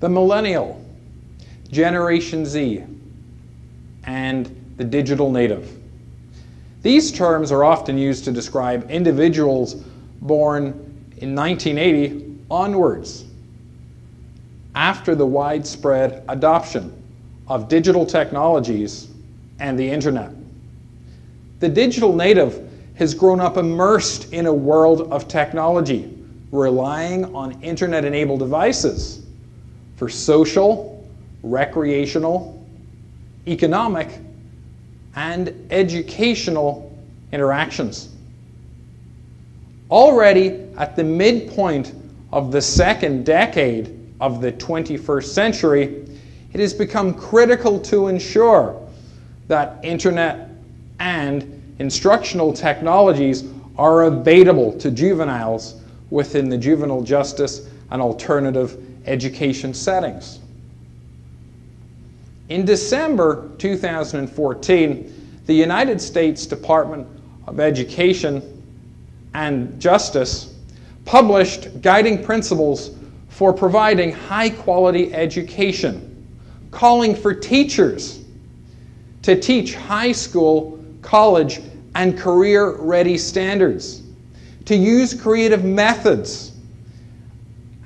the millennial, Generation Z, and the digital native. These terms are often used to describe individuals born in 1980 onwards, after the widespread adoption of digital technologies and the internet. The digital native has grown up immersed in a world of technology, relying on internet enabled devices for social, recreational, economic, and educational interactions. Already at the midpoint of the second decade of the 21st century, it has become critical to ensure that internet and instructional technologies are available to juveniles within the juvenile justice and alternative education settings. In December 2014, the United States Department of Education and Justice published guiding principles for providing high quality education, calling for teachers to teach high school, college, and career ready standards, to use creative methods,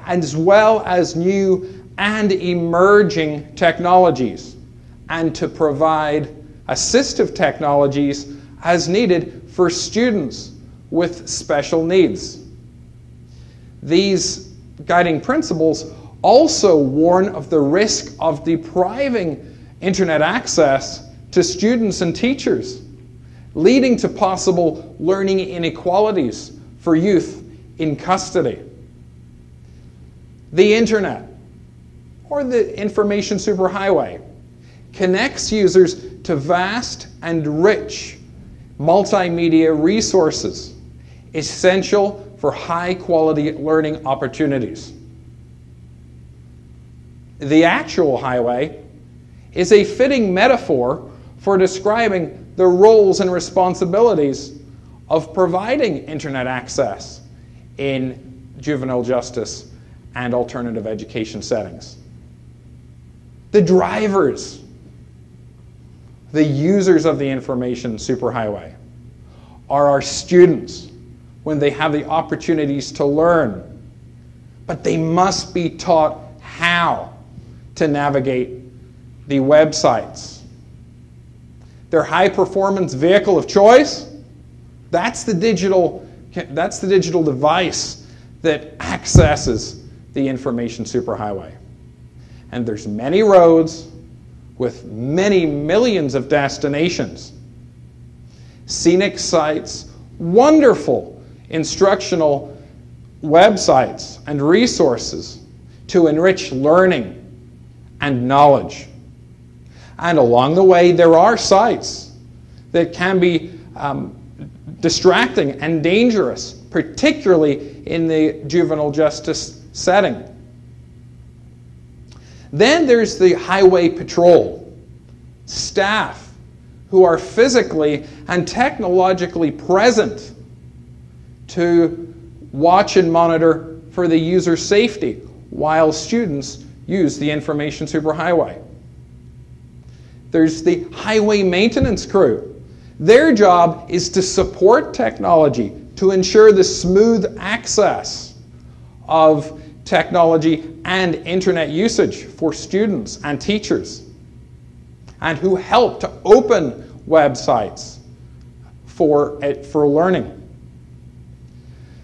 as well as new and emerging technologies, and to provide assistive technologies as needed for students with special needs. These guiding principles also warn of the risk of depriving internet access to students and teachers, leading to possible learning inequalities for youth in custody. The internet, or the information superhighway, connects users to vast and rich multimedia resources essential for high quality learning opportunities. The actual highway is a fitting metaphor for describing the roles and responsibilities of providing internet access in juvenile justice and alternative education settings. The drivers, the users of the information superhighway, are our students when they have the opportunities to learn. But they must be taught how to navigate the websites. Their high performance vehicle of choice, that's the digital, that's the digital device that accesses the information superhighway. And there's many roads with many millions of destinations. Scenic sites, wonderful instructional websites and resources to enrich learning and knowledge. And along the way, there are sites that can be um, distracting and dangerous, particularly in the juvenile justice setting. Then there's the highway patrol, staff who are physically and technologically present to watch and monitor for the user safety while students use the information superhighway. There's the highway maintenance crew. Their job is to support technology to ensure the smooth access of technology and internet usage for students and teachers, and who help to open websites for, eh, for learning.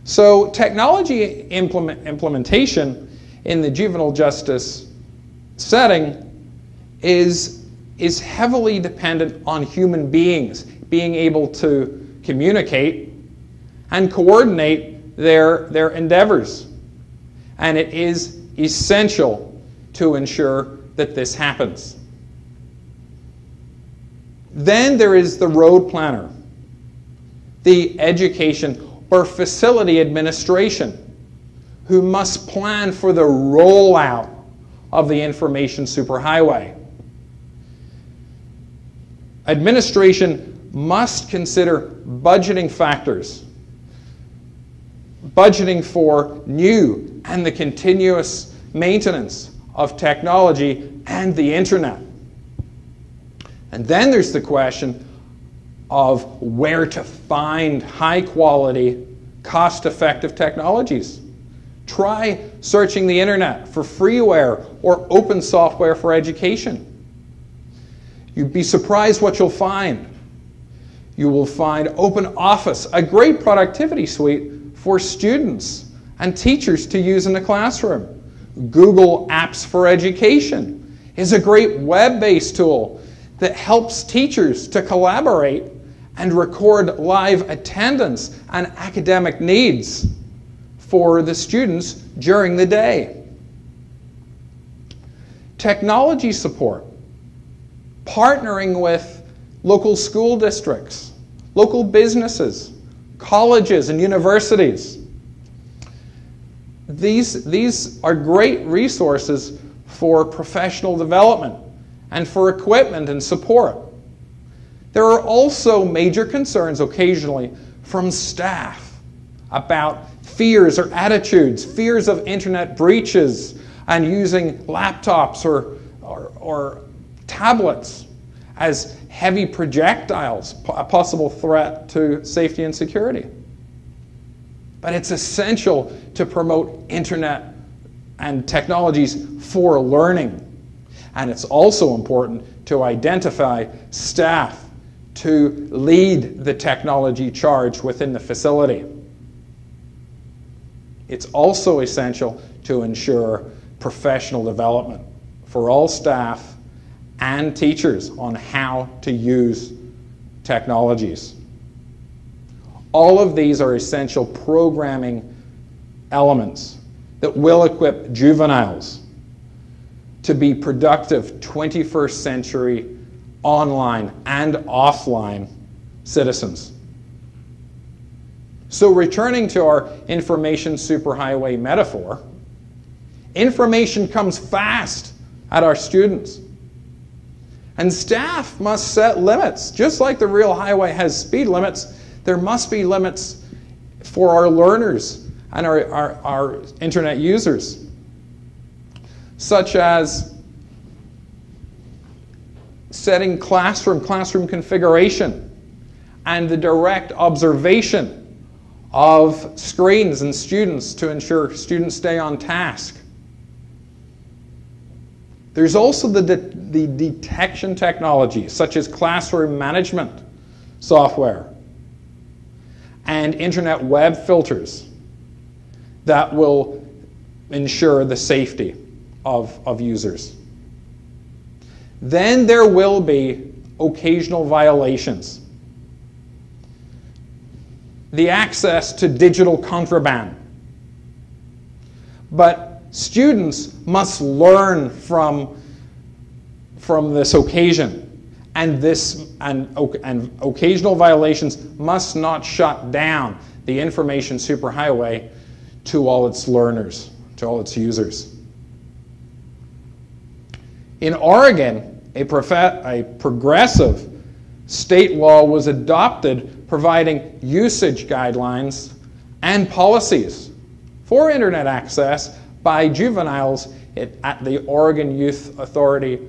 So, technology implement, implementation in the juvenile justice setting is, is heavily dependent on human beings being able to communicate and coordinate their, their endeavors. And it is essential to ensure that this happens. Then there is the road planner, the education or facility administration who must plan for the rollout of the information superhighway. Administration must consider budgeting factors, budgeting for new and the continuous maintenance of technology and the internet. And then there's the question of where to find high quality, cost effective technologies. Try searching the internet for freeware or open software for education. You'd be surprised what you'll find. You will find Open Office, a great productivity suite for students and teachers to use in the classroom. Google Apps for Education is a great web based tool that helps teachers to collaborate and record live attendance and academic needs for the students during the day. Technology support, partnering with local school districts, local businesses, colleges, and universities these, these are great resources for professional development and for equipment and support. There are also major concerns occasionally from staff about fears or attitudes, fears of internet breaches and using laptops or, or, or tablets as heavy projectiles, a possible threat to safety and security. But it's essential to promote internet and technologies for learning. And it's also important to identify staff to lead the technology charge within the facility. It's also essential to ensure professional development for all staff and teachers on how to use technologies. All of these are essential programming elements that will equip juveniles to be productive 21st century online and offline citizens. So, returning to our information superhighway metaphor, information comes fast at our students. And staff must set limits. Just like the real highway has speed limits, there must be limits for our learners and our, our, our internet users, such as setting classroom, classroom configuration, and the direct observation of screens and students to ensure students stay on task. There's also the, de the detection technology, such as classroom management software and internet web filters that will ensure the safety of, of users. Then there will be occasional violations. The access to digital contraband. But students must learn from, from this occasion and this and, and occasional violations must not shut down the information superhighway to all its learners, to all its users. In Oregon, a, a progressive state law was adopted providing usage guidelines and policies for internet access by juveniles at the Oregon Youth Authority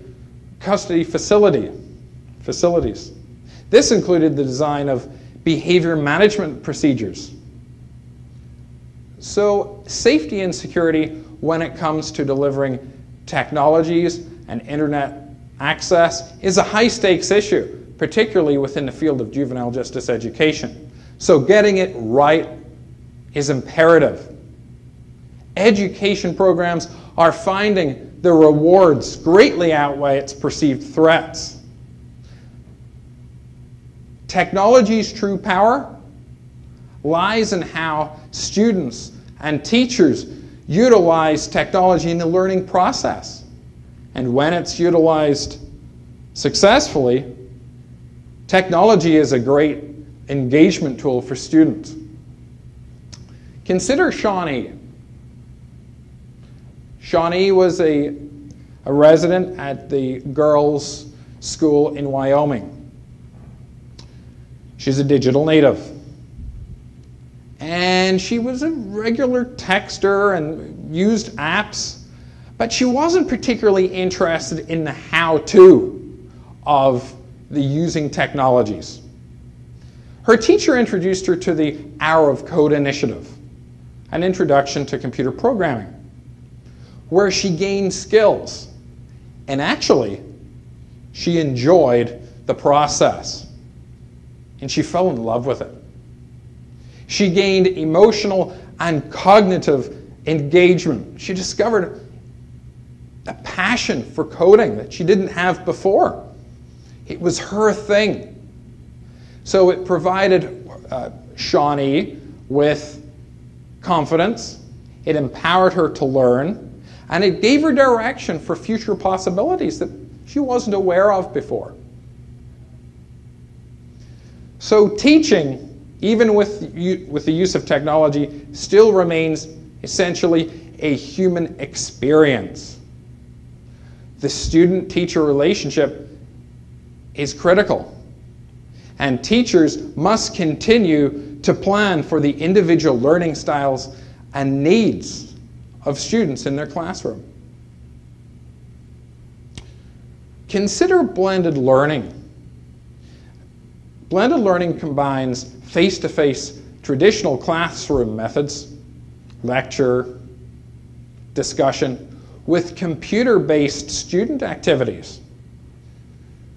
custody facility facilities. This included the design of behavior management procedures. So, safety and security when it comes to delivering technologies and internet access is a high stakes issue, particularly within the field of juvenile justice education. So, getting it right is imperative. Education programs are finding the rewards greatly outweigh its perceived threats. Technology's true power lies in how students and teachers utilize technology in the learning process. And when it's utilized successfully, technology is a great engagement tool for students. Consider Shawnee. Shawnee was a, a resident at the girls' school in Wyoming. She's a digital native. And she was a regular texter and used apps, But she wasn't particularly interested in the how to of the using technologies. Her teacher introduced her to the Hour of Code initiative, an introduction to computer programming, where she gained skills. And actually, she enjoyed the process. And she fell in love with it. She gained emotional and cognitive engagement. She discovered a passion for coding that she didn't have before. It was her thing. So it provided uh, Shawnee with confidence, it empowered her to learn, and it gave her direction for future possibilities that she wasn't aware of before. So teaching, even with, with the use of technology, still remains essentially a human experience. The student teacher relationship is critical. And teachers must continue to plan for the individual learning styles and needs of students in their classroom. Consider blended learning. Blended learning combines face to face traditional classroom methods, lecture, discussion, with computer based student activities.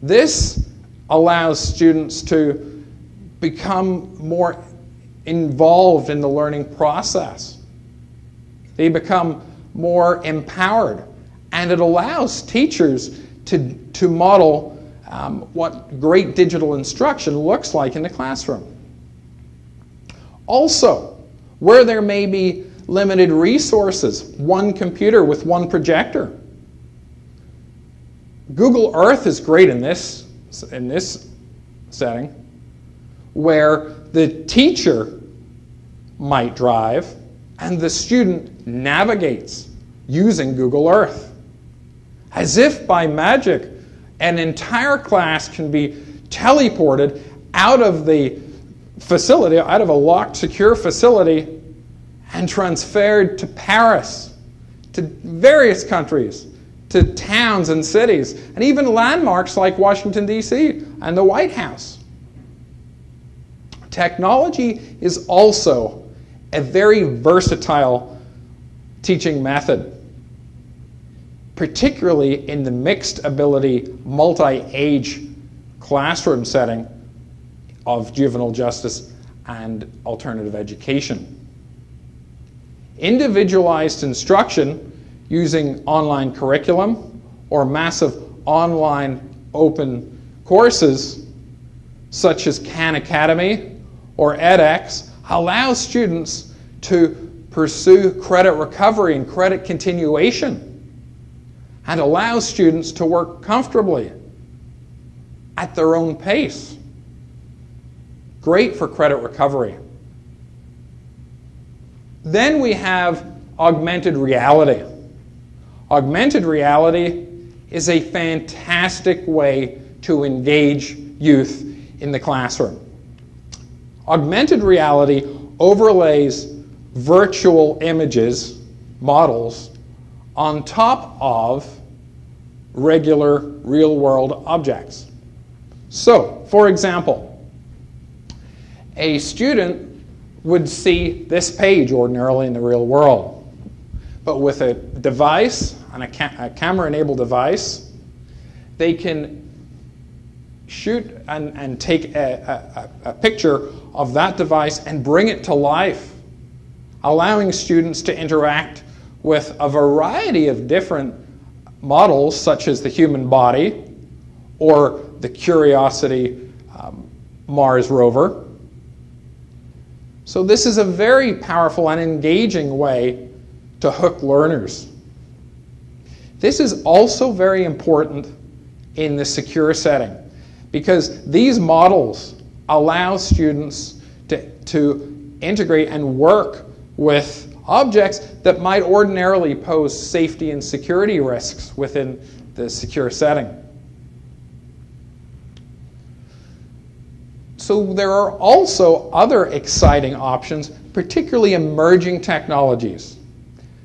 This allows students to become more involved in the learning process. They become more empowered, and it allows teachers to, to model um, what great digital instruction looks like in the classroom. Also, where there may be limited resources, one computer with one projector, Google Earth is great in this, in this setting, where the teacher might drive and the student navigates using Google Earth. As if by magic, an entire class can be teleported out of the facility, out of a locked, secure facility, and transferred to Paris, to various countries, to towns and cities, and even landmarks like Washington, D.C. and the White House. Technology is also a very versatile teaching method, particularly in the mixed ability, multi age classroom setting of juvenile justice and alternative education. Individualized instruction using online curriculum or massive online open courses such as Khan Academy or edX allows students to pursue credit recovery and credit continuation and allows students to work comfortably at their own pace. Great for credit recovery. Then we have augmented reality. Augmented reality is a fantastic way to engage youth in the classroom. Augmented reality overlays virtual images, models, on top of regular real world objects. So, for example, a student would see this page ordinarily in the real world. But with a device, on a, ca- a camera enabled device, they can shoot and, and take a, a, a picture of that device and bring it to life, allowing students to interact with a variety of different models, such as the human body or the Curiosity um, Mars rover. So, this is a very powerful and engaging way to hook learners. This is also very important in the secure setting because these models allow students to, to integrate and work with objects that might ordinarily pose safety and security risks within the secure setting. So there are also other exciting options, particularly emerging technologies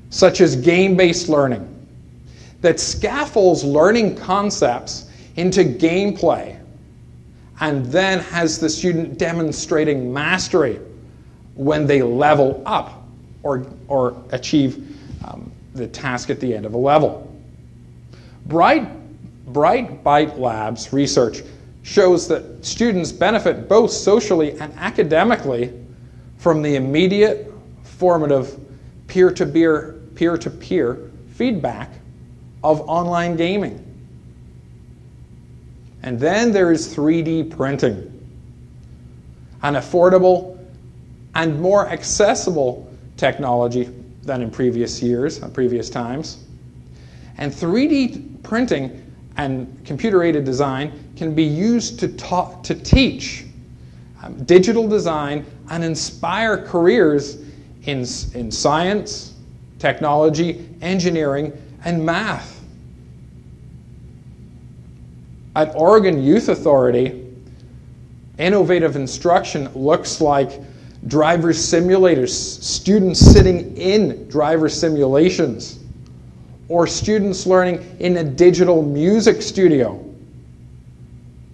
such as game based learning. that scaffolds learning concepts into gameplay and then has the student demonstrating mastery when they level up or, or achieve um, the task at the end of a level. Bright, Bright Byte Labs research shows that students benefit both socially and academically from the immediate formative peer-to-peer, peer-to-peer feedback of online gaming. And then there is 3D printing, an affordable and more accessible technology than in previous years, previous times. And 3D printing and computer-aided design can be used to, to teach um, digital design and inspire careers in, in science, technology, engineering, and math. At Oregon Youth Authority, innovative instruction looks like driver simulators, students sitting in driver simulations, or students learning in a digital music studio.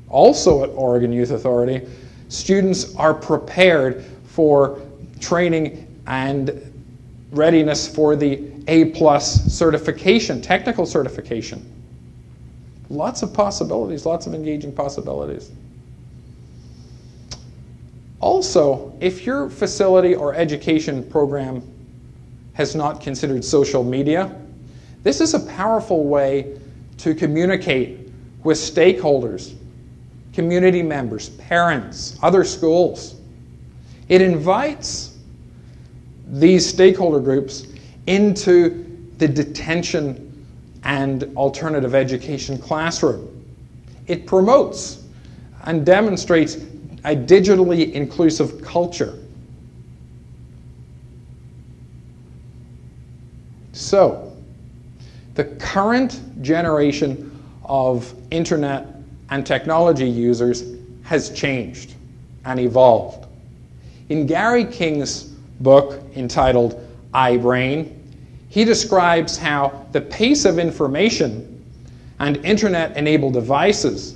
Also at Oregon Youth Authority, students are prepared for training and readiness for the A plus certification, technical certification. Lots of possibilities, lots of engaging possibilities. Also, if your facility or education program has not considered social media, this is a powerful way to communicate with stakeholders, community members, parents, other schools. It invites these stakeholder groups into the detention and alternative education classroom. It promotes and demonstrates a digitally inclusive culture. So, the current generation of internet and technology users has changed and evolved. In Gary King's book entitled iBrain, he describes how the pace of information and internet enabled devices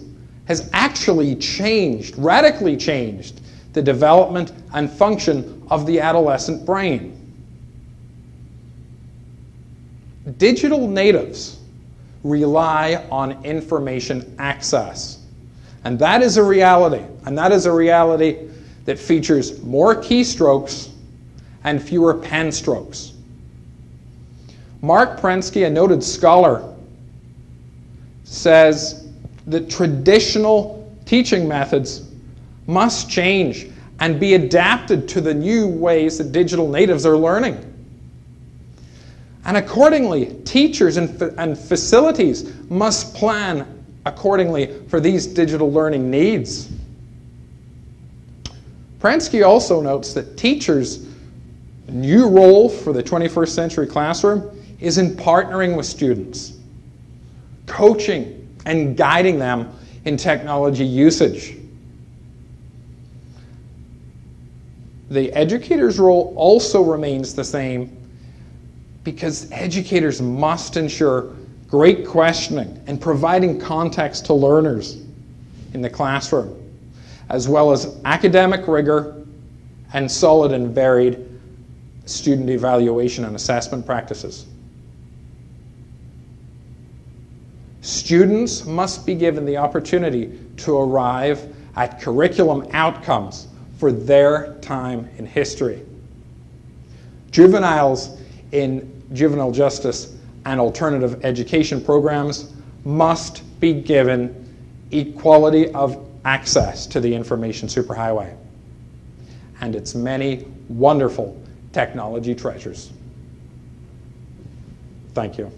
has actually changed, radically changed, the development and function of the adolescent brain. Digital natives rely on information access. And that is a reality. And that is a reality that features more keystrokes and fewer pen strokes. Marc Prensky, a noted scholar, says that traditional teaching methods must change and be adapted to the new ways that digital natives are learning. And accordingly, teachers and, and facilities must plan accordingly for these digital learning needs. Prensky also notes that teachers' new role for the 21st century classroom is in partnering with students, coaching and guiding them in technology usage. The educator's role also remains the same because educators must ensure great questioning and providing context to learners in the classroom, as well as academic rigor and solid and varied student evaluation and assessment practices. Students must be given the opportunity to arrive at curriculum outcomes for their time in history. Juveniles in juvenile justice and alternative education programs must be given equality of access to the information superhighway and its many wonderful technology treasures. Thank you.